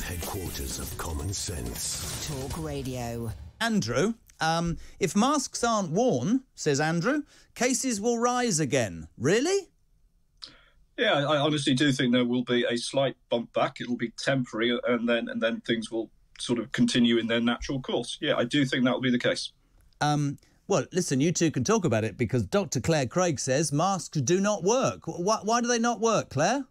world headquarters of common sense. Talk Radio. Andrew, um, if masks aren't worn, says Andrew, cases will rise again. Really? Yeah, I honestly do think there will be a slight bump back. It'll be temporary, and then and then things will sort of continue in their natural course. Yeah, I do think that will be the case. Um, well, listen, you two can talk about it because Dr. Clare Craig says masks do not work. Why, why do they not work, Clare?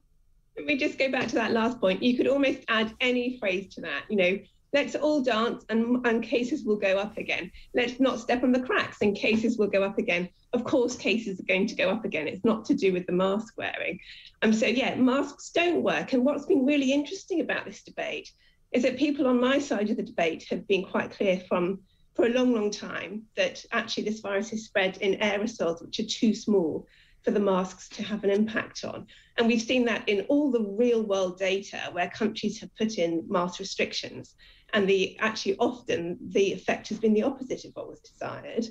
Let me just go back to that last point. You could almost add any phrase to that. You know, let's all dance and, and cases will go up again. Let's not step on the cracks and cases will go up again. Of course, cases are going to go up again. It's not to do with the mask wearing. Um, so, yeah, masks don't work. And what's been really interesting about this debate is that people on my side of the debate have been quite clear from for a long, long time that actually this virus is spread in aerosols, which are too small for the masks to have an impact on. And we've seen that in all the real world data where countries have put in mask restrictions. And the actually often the effect has been the opposite of what was desired.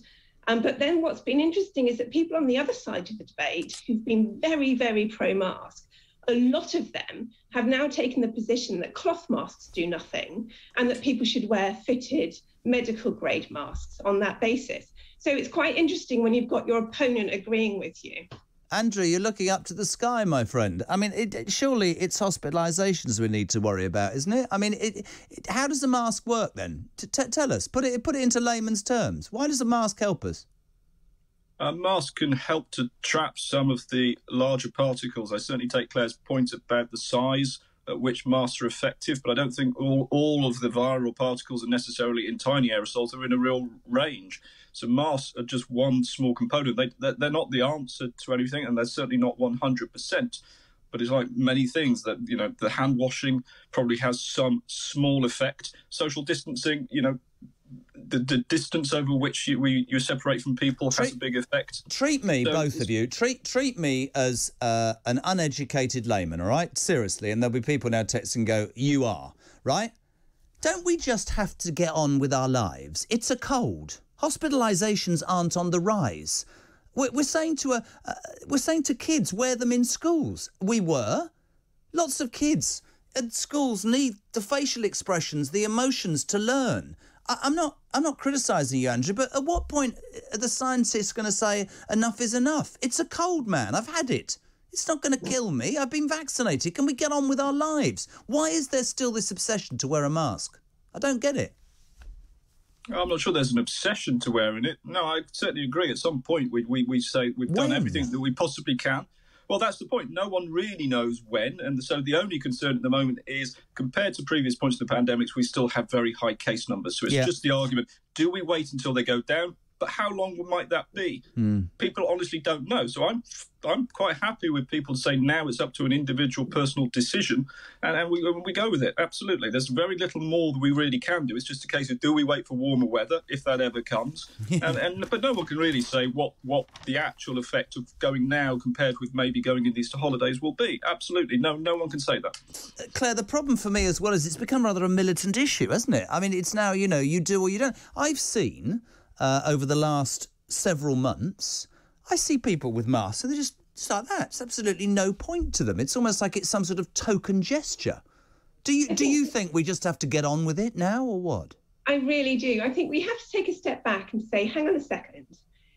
Um, but then what's been interesting is that people on the other side of the debate who've been very, very pro mask a lot of them have now taken the position that cloth masks do nothing and that people should wear fitted medical grade masks on that basis. So it's quite interesting when you've got your opponent agreeing with you. Andrew, you're looking up to the sky, my friend. I mean, it, it, surely it's hospitalisations we need to worry about, isn't it? I mean, it, how does the mask work then? T- t- tell us. Put it put it into layman's terms. Why does the mask help us? A mask can help to trap some of the larger particles. I certainly take Clare's point about the size at which masks are effective, but I don't think all, all of the viral particles are necessarily in tiny aerosols. They're in a real range. So masks are just one small component. They, they're not the answer to anything, and they're certainly not 100%. But it's like many things that, you know, the hand washing probably has some small effect. Social distancing, you know, the, the, distance over which you, we, you separate from people treat, has a big effect. Treat me, so both of you, treat treat me as uh, an uneducated layman, all right? Seriously, and there'll be people now text and go, "You are right." Don't we just have to get on with our lives? It's a cold. Hospitalizations aren't on the rise. We're, we're saying to a, uh, we're saying to kids, wear them in schools. We were. Lots of kids at schools need the facial expressions, the emotions to learn. I, am not I'm not criticising you, Andrew, but at what point are the scientists going to say enough is enough? It's a cold, man. I've had it. It's not going to kill me. I've been vaccinated. Can we get on with our lives? Why is there still this obsession to wear a mask? I don't get it. I'm not sure there's an obsession to wearing it. No, I certainly agree. At some point, we, we, we say we've when? done everything that we possibly can. Well, that's the point. No one really knows when. And so the only concern at the moment is compared to previous points of the pandemics, we still have very high case numbers. So it's yeah. just the argument do we wait until they go down? But how long might that be? Mm. People honestly don't know. So I'm I'm quite happy with people saying now it's up to an individual personal decision, and, and we we go with it. Absolutely, there's very little more that we really can do. It's just a case of do we wait for warmer weather if that ever comes, and, and but no one can really say what what the actual effect of going now compared with maybe going in these holidays will be. Absolutely, no no one can say that. Clare, the problem for me as well is it's become rather a militant issue, hasn't it? I mean, it's now you know you do or you don't. I've seen uh, over the last several months, I see people with masks and they're just, just like that. It's absolutely no point to them. It's almost like it's some sort of token gesture. Do you do you think we just have to get on with it now, or what? I really do. I think we have to take a step back and say, hang on a second.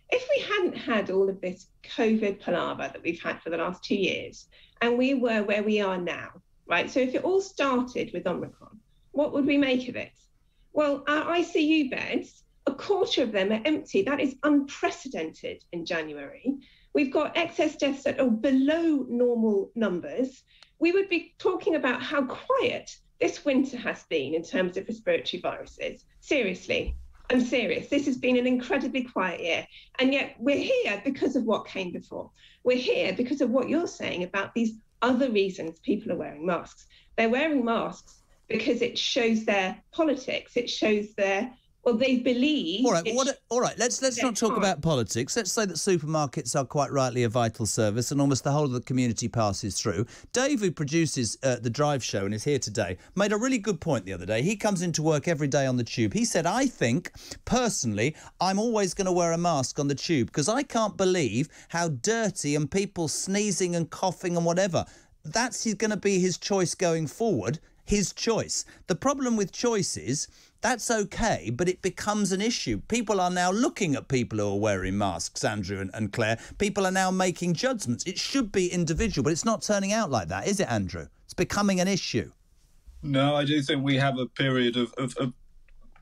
If we hadn't had all of this COVID palaver that we've had for the last two years, and we were where we are now, right? So if it all started with Omicron, what would we make of it? Well, our ICU beds a quarter of them are empty. That is unprecedented in January. We've got excess deaths that are below normal numbers. We would be talking about how quiet this winter has been in terms of respiratory viruses. Seriously, I'm serious. This has been an incredibly quiet year. And yet we're here because of what came before. We're here because of what you're saying about these other reasons people are wearing masks. They're wearing masks because it shows their politics, it shows their well, they believe. All right, what, all right. Let's let's not talk about politics. Let's say that supermarkets are quite rightly a vital service, and almost the whole of the community passes through. Dave, who produces uh, the Drive Show and is here today, made a really good point the other day. He comes into work every day on the tube. He said, "I think personally, I'm always going to wear a mask on the tube because I can't believe how dirty and people sneezing and coughing and whatever. That's going to be his choice going forward." His choice. The problem with choice is that's okay, but it becomes an issue. People are now looking at people who are wearing masks, Andrew and, and Clare. People are now making judgments. It should be individual, but it's not turning out like that, is it, Andrew? It's becoming an issue. No, I do think we have a period of, of, of,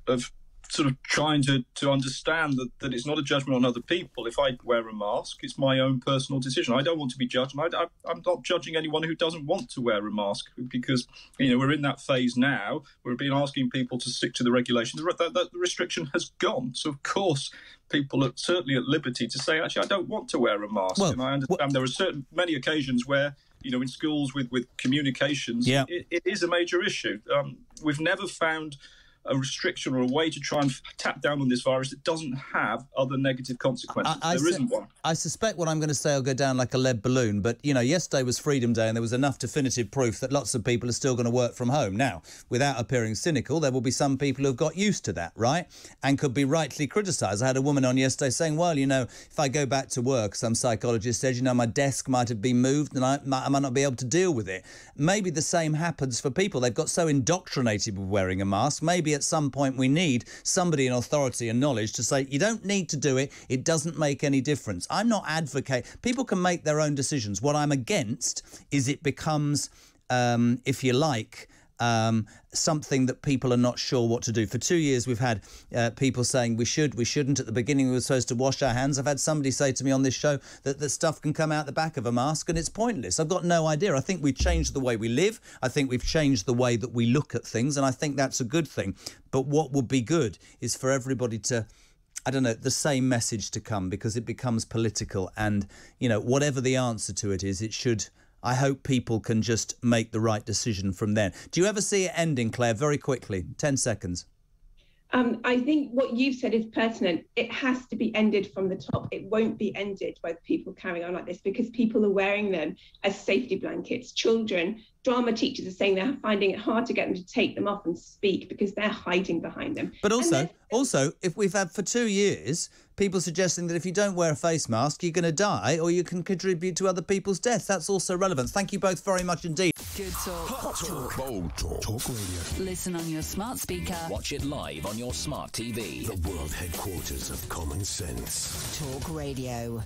of sort of trying to, to understand that, that it's not a judgment on other people. If I wear a mask, it's my own personal decision. I don't want to be judged. And I, am not judging anyone who doesn't want to wear a mask because, you know, we're in that phase now. We've been asking people to stick to the regulation. The, the, the restriction has gone. So, of course, people are certainly at liberty to say, actually, I don't want to wear a mask. Well, and I understand well, there are certain many occasions where you know, in schools with with communications, yeah. it, it is a major issue. Um, we've never found a restriction or a way to try and tap down on this virus that doesn't have other negative consequences. I, I there su- not one. I suspect what I'm going to say will go down like a lead balloon, but you know, yesterday was Freedom Day and there was enough definitive proof that lots of people are still going to work from home. Now, without appearing cynical, there will be some people who've got used to that, right? And could be rightly criticised. I had a woman on yesterday saying, well, you know, if I go back to work, some psychologist says, you know, my desk might have been moved and I, I might not be able to deal with it. Maybe the same happens for people. They've got so indoctrinated with wearing a mask. Maybe at some point we need somebody in authority and knowledge to say, you don't need to do it. It doesn't make any difference. I'm not advocate. People can make their own decisions. What I'm against is it becomes, um, if you like, um, something that people are not sure what to do. For two years, we've had uh, people saying we should, we shouldn't. At the beginning, we were supposed to wash our hands. I've had somebody say to me on this show that the stuff can come out the back of a mask and it's pointless. I've got no idea. I think we've changed the way we live. I think we've changed the way that we look at things, and I think that's a good thing. But what would be good is for everybody to. I don't know, the same message to come because it becomes political. And, you know, whatever the answer to it is, it should I hope people can just make the right decision from then. Do you ever see it ending, Clare? Very quickly, 10 seconds. Um, I think what you've said is pertinent. It has to be ended from the top. It won't be ended by people carrying on like this because people are wearing them as safety blankets. Children, drama teachers are saying they're finding it hard to get them to take them off and speak because they're hiding behind them. But also, also, if we've had for two years people suggesting that if you don't wear a face mask, you're going to die or you can contribute to other people's deaths, that's also relevant. Thank you both very much indeed. Good talk. Hot talk. Bold talk. Talk radio. Listen on your smart speaker. Watch it live on your smart TV. The world headquarters of common sense. Talk radio.